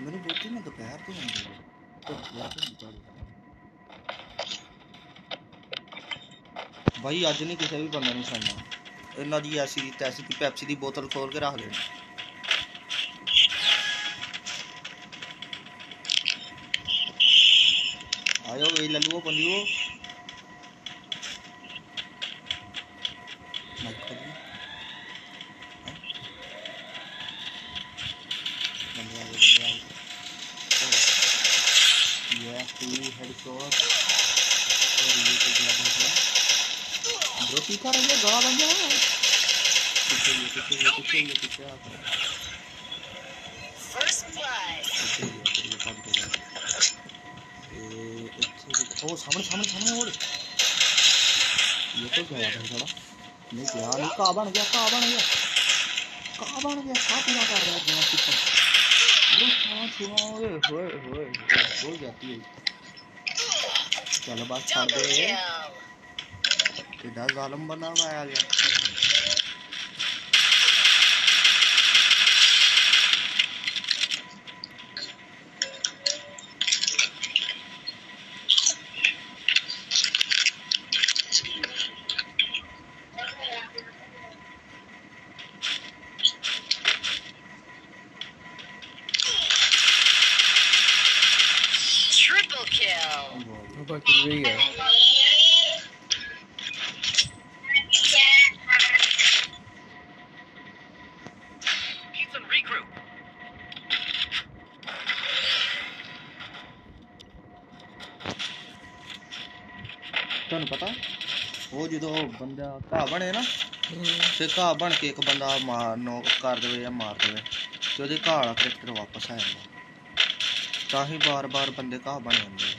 मैंने बोलती ना दोपहर को मंदिर तो, तो भाई, आज नहीं किसी भी बंदे ने छड़ना इन्हों की ऐसी की तैसी की पैप्सी की बोतल खोल के रख देना। आयो वही लल्लुओ पंडियो टू हेडशॉट और ये तो क्या बोल ब्रो पीछा रहिए गला बन जाए पीछे ये पीछे ये पीछे ये पीछे आ कर First blood. पीछे ये पीछे ये काम कर रहा ए अच्छे ओ सामने सामने सामने और ये तो गया था थोड़ा नहीं गया नहीं का बन गया का बन गया का बन गया का पूरा कर रहा है बिना पीछे ब्रो कहाँ छुआ ओए होए होए हो जाती है चलो बस छोड़ दे। ये कितना जालम बना हुआ है आ गया वो Apa kiri ya? Need some regroup. ਤੁਹਾਨੂੰ ਪਤਾ ਉਹ ਜਦੋਂ ਬੰਦਾ ਘਾਹ ਬਣੇ ਨਾ ਤੇ ਘਾਹ ਬਣ ਕੇ ਇੱਕ ਬੰਦਾ ਮਾਰ ਨੋਕ ਕਰ ਦੇਵੇ ਜਾਂ ਮਾਰ ਦੇਵੇ ਤੇ ਉਹਦੇ ਘਾਹ ਵਾਲਾ ਕਰੈਕਟਰ ਵਾਪਸ ਆ ਜਾਂਦਾ ਤਾਂ ਹੀ ਬਾਰ-ਬਾਰ ਬੰਦੇ ਘਾਹ ਬਣ ਜਾਂਦੇ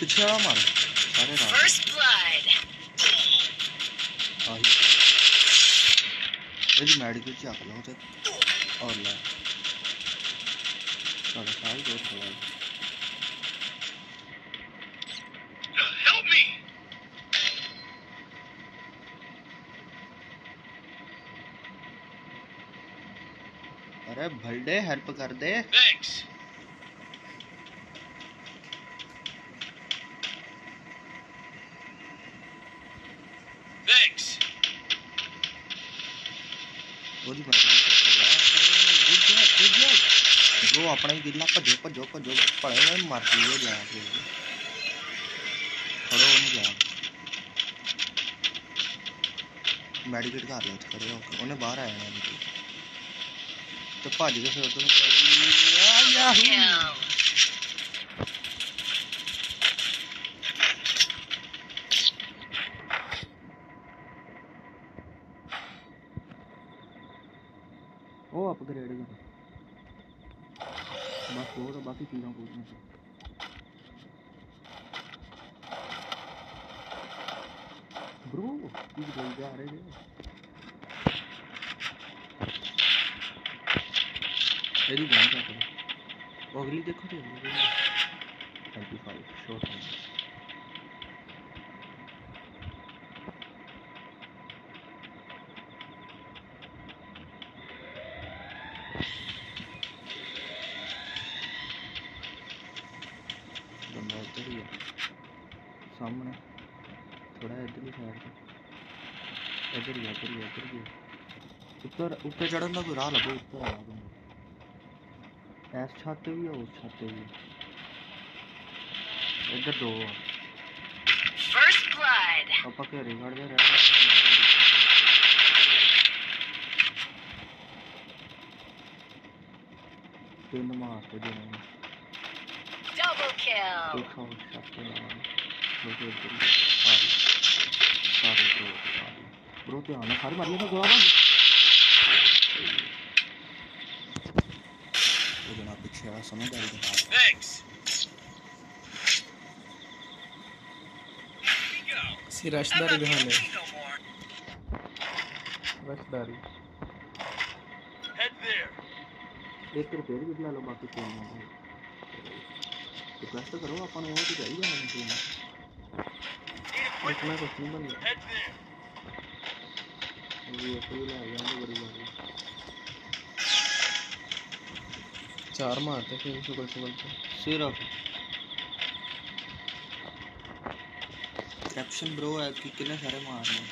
Ты че, Амар? First blood. Ahi. Ready medical क्या कर रहा है? और ला. साढ़े साल दो साल. अरे भल्डे हेल्प कर दे Thanks. આપણે કેટલા ભજો भजो भजो પડે મારતી હોય જાય खड़े हो नहीं जाए मेडिकेट कर लो, खड़े होकर उन्हें बाहर आ जाने तो भज के तो फिर तुम वो अपग्रेड करो बस और तो बाकी चीज़ों को ब्रो कुछ बोल जा रहे तेरी जान का अगली देखो तो। फाइव शॉर्ट इधर ही इधर ही इधर ही ऊपर ऊपर चढ़न का कोई राह लभो ऊपर आओ तुम। इस छत भी है उस छत भी इधर दो फ़र्स्ट ब्लड पापा के रिकॉर्ड दे रहा है तीन मार के देने डबल किल देखो शॉट के लिए लोग इधर आ रहे सारे तो आ रहे ब्रो क्या हाल है सारे मारिए था गोवा तो जनाब पीछे आ समझ आ रही थैंक्स सी रशदारी भी है रशदारी। एक रुपये भी कितना लो बाकी चेन में रिक्वेस्ट करो अपन वो तो चाहिए हमें चेन इतना कुछ नहीं बन गया चार मारते फिर शुगल शुगल को। सिर्फ़ कैप्शन ब्रो है कि कितने सारे मारने हैं?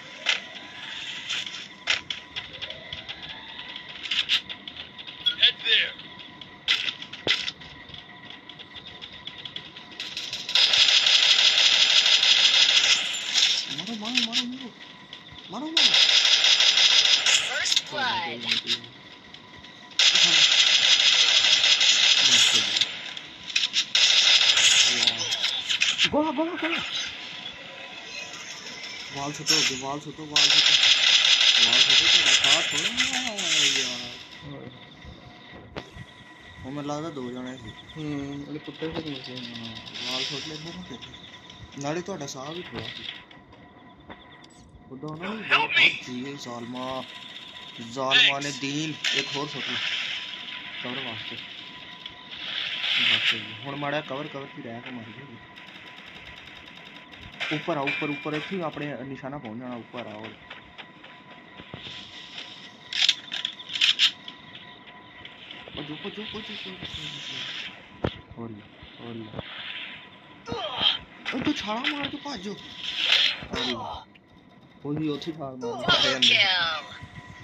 मारो मारो मारो। मारो मारो। blood. गोला गोला गोला वाल छुटो वाल छुटो वाल छुटो वाल छुटो तो बता थोड़ा यार वो मैं लादा दो जने सी हम्म अरे पुट्टे से नहीं सी वाल छुट ले वो मत नाड़े तोड़ा साहब ही थोड़ा उधर ना बहुत जी साल माँ जालमान दीन एक होर सुट कवर वास्ते। हूँ माड़ा कवर कवर की रह के मारी ऊपर आओ उपर ऊपर इतनी अपने निशाना पहुँच जाना उपर आओ। जुको जुको जुको और और तू तो छाला मार के भाजो। और वही उठी छाल मार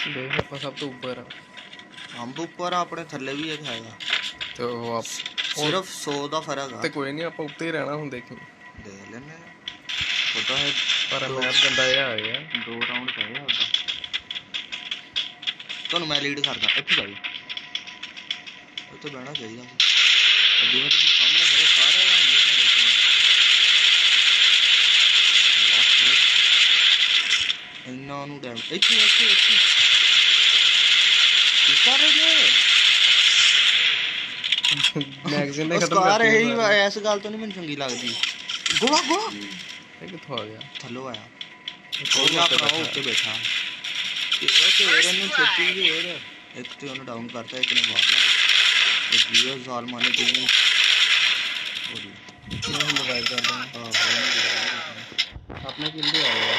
ਸਭ ਤੋਂ ਉੱਪਰ ਆ। ਅੰਬ ਉੱਪਰ ਆ, ਆਪਣੇ ਥੱਲੇ ਵੀ ਇੱਕ ਹੈਗਾ ਤੇ ਉਹ ਆਪ ਸਿਰਫ 100 ਦਾ ਫ਼ਰਕ ਆ। ਤੇ ਕੋਈ ਨਹੀਂ ਆਪਾਂ ਉੱਤੇ ਹੀ ਰਹਿਣਾ ਹੁਣ ਦੇਖੀ। ਦੇ ਲੈਨੇ ਪਤਾ ਹੈ ਪਰ ਮੈਪ ਗੰਦਾ ਜਿਹਾ ਆ ਗਿਆ। ਦੋ ਰਾਉਂਡ ਪਏ ਆ ਉਹਦਾ ਤੁਹਾਨੂੰ ਮੈਂ ਲੀਡ ਕਰਦਾ ਇੱਥੇ ਬੈਠ ਉੱਥੇ ਬਹਿਣਾ ਚਾਹੀਦਾ। ਸੀ ਅੱਗੇ ਮੈਂ ਤੁਸੀਂ ਸਾਹਮਣੇ ਮੇਰੇ ਸਾਰੇ ਹਮੇਸ਼ਾ ਦੇਖਦੇ ਨੇ ਇੰਨਾ ਨੂੰ ਡੈਮ ਇੱਥੇ ਇੱਥੇ ਇੱਥੇ। ਕੀ ਕਰ ਰਹੇ ਜੇ ਮੈਗਜ਼ੀਨ ਦੇ ਉਸ ਖਤਮ ਕਾਰ ਕਰਤੀ ਇਹ ਸਾਰੇ। ਇਸ ਗੱਲ ਤੋਂ ਨਹੀਂ ਮੈਨੂੰ ਚੰਗੀ ਲੱਗਦੀ ਗੋਲਾ ਗੋਲਾ ਇਹ ਕਿੱਥੋਂ ਆ ਗਿਆ ਥੱਲੋਂ ਆਇਆ ਉਹ ਉਹ ਨਾ ਉੱਤੇ ਭਰਾ ਬੈਠਾ। ਉੱਤੇ ਬੈਠਾ ਤੇਰਾ ਤੇ ਇਹਨਾਂ ਨੂੰ ਛੇਤੀ ਜੀ ਹੋਰ ਇੱਕ ਤੇ ਉਹਨੂੰ ਡਾਊਨ ਕਰਤਾ ਇੱਕ ਨੇ ਮਾਰ ਲਿਆ ਇਹ ਜੀਓ ਜ਼ਾਲਮਾਂ ਨੇ ਦੀ ਉਹਦੀ ਮੈਂ ਹੁਣ ਰਿਵਾਈਵ ਕਰ ਦਾਂ ਆਹ ਉਹਨੇ ਆਪਣੇ ਕਿੱਲ ਦੇ ਆ ਗਿਆ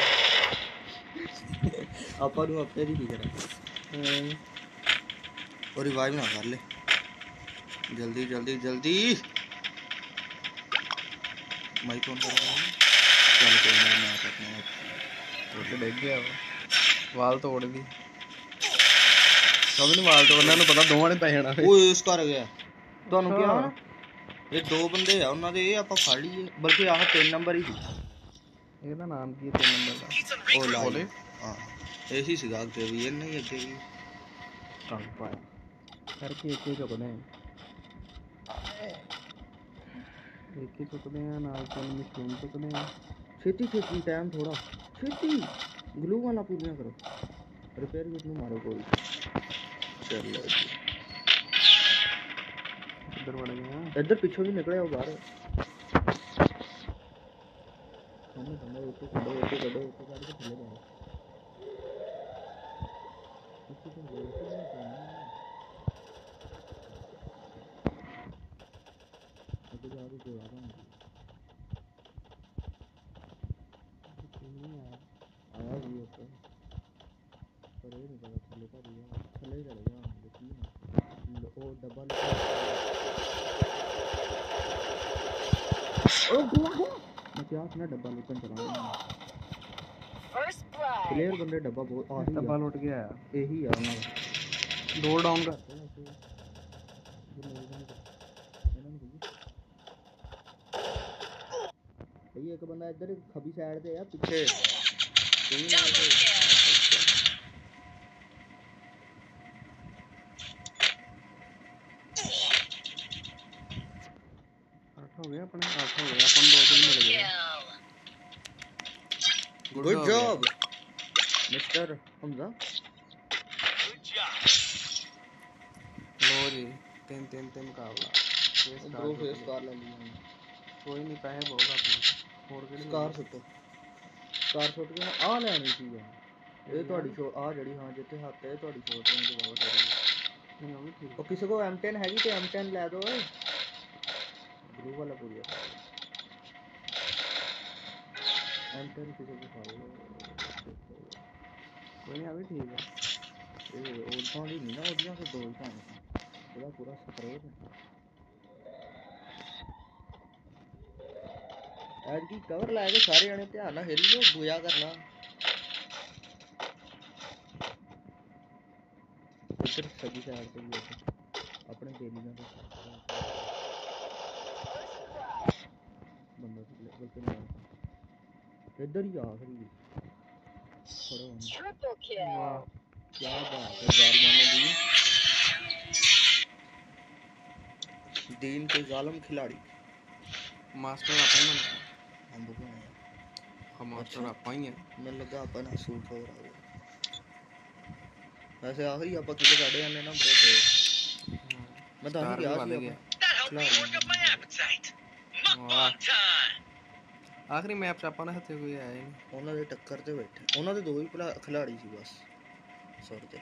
ਆਪਾਂ ਨੂੰ ਆਪਣੇ ਦੀ ਫਿਕਰ ਹੈ ਹੂੰ ਉਹ ਰਿਵਾਈਵ ਨਾ ਕਰ ਲੈ ਜਲਦੀ ਜਲਦੀ ਜਲਦੀ ਮਾਈਕ ਔਨ ਕਰ ਚੱਲ ਕੋਈ ਨਾ ਮੈਂ ਕਰਨਾ ਉੱਤੇ ਡਿੱਗ ਗਿਆ ਵਾ ਵਾਲ ਤੋੜ ਦੀ ਸਭ ਨੂੰ ਵਾਲ ਤੋੜਨਾ ਨੂੰ ਪਤਾ ਦੋਵਾਂ ਨੇ ਪੈ ਜਾਣਾ ਓਏ ਇਸ ਕਰ ਗਿਆ ਤੁਹਾਨੂੰ ਕੀ ਹਾਂ। ਹੋਣਾ ਇਹ ਦੋ ਬੰਦੇ ਆ ਉਹਨਾਂ ਦੇ ਇਹ ਆਪਾਂ ਫੜ ਲਈਏ ਬਲਕਿ ਆਹ ਤਿੰਨ ਨੰਬਰ ਹੀ ਸੀ ਇਹਦਾ ਨਾਮ ਕੀ ਹੈ ਤਿੰਨ ਨੰਬਰ ਦਾ ਉਹ ਲਾ ਬੋਲੇ? ਹਾਂ ਇਹੀ ਸੀਗਾ ਅੱਗੇ ਵੀ ਇਹ ਨਹੀਂ ਅੱਗੇ ਵੀ ਕੰਨ ਪਾਇਆ 이렇게 끄적거네 हैं हैं। छेती छेती टाइम थोड़ा। छेती ग्लू वाला पूरा करो। रिपेयर भी इतना मारो कोई चलो। इधर बढ़ हैं। इधर पीछे भी निकले हो बाहर हमने धंधा उठो करो उठो करो उठो करके चले जाओ। को डबल ओ गया मैं क्या अपना डब्बा लूटन प्लेयर बंदे डब्बा बहुत डब्बा लूट गया यही यार ना दो डाउन ये एक बंदा इधर खबी साइड से है पीछे। गए अपने आठ हो गए अपन दो दिन में गए। गुड जॉब मिस्टर हमजा लो जी तीन तीन तीन मुकाबला दो फेस कर ले लिया कोई नहीं पैसे बहुत अपने और के कार सुतो कार सुट के आ ले आनी चाहिए ये थोड़ी शो आ जड़ी हाँ जिथे हाथ है थोड़ी शो तो बहुत ਦਬਾਓ ਉਹ ਕਿਸੇ ਕੋ M10 ਹੈਗੀ ਤੇ M10 ले दो ओए? Ruba la curia. एंटर किसी को खाओ कोई नहीं अभी ठीक है ये ओल्डा ही नहीं ना ओल्डा से डोलता है पूरा पूरा सप्रेड है ऐड की कवर लाए के सारे जने ध्यान ना खेलियो बुया करना सिर्फ़ सभी साइड पे अपने डेली में इधर ही आखिरी खड़ो दीन के जालम खिलाड़ी। मास्टर आप ही हम बुक में हम मास्टर अच्छा। आप ही हैं। मैं लगा अपन सूट हो रहा है। वैसे आखिरी आप किधर काटे आने ना बहुत मैं तो आखिरी आ गया खिलाड़ी। ਆਖਰੀ ਮੈਪ ਚ ਆਪਾਂ ਨੇ ਹੱਥੇ ਕੋਈ ਆਇਆ ਹੀ ਨਹੀਂ ਉਹਨਾਂ ਦੇ ਟੱਕਰ ਤੇ ਬੈਠੇ। ਉਹਨਾਂ ਦੇ ਦੋ ਹੀ ਭਲਾ- ਖਿਲਾੜੀ ਸੀ ਬਸ। ਸੁਰ ਤੇ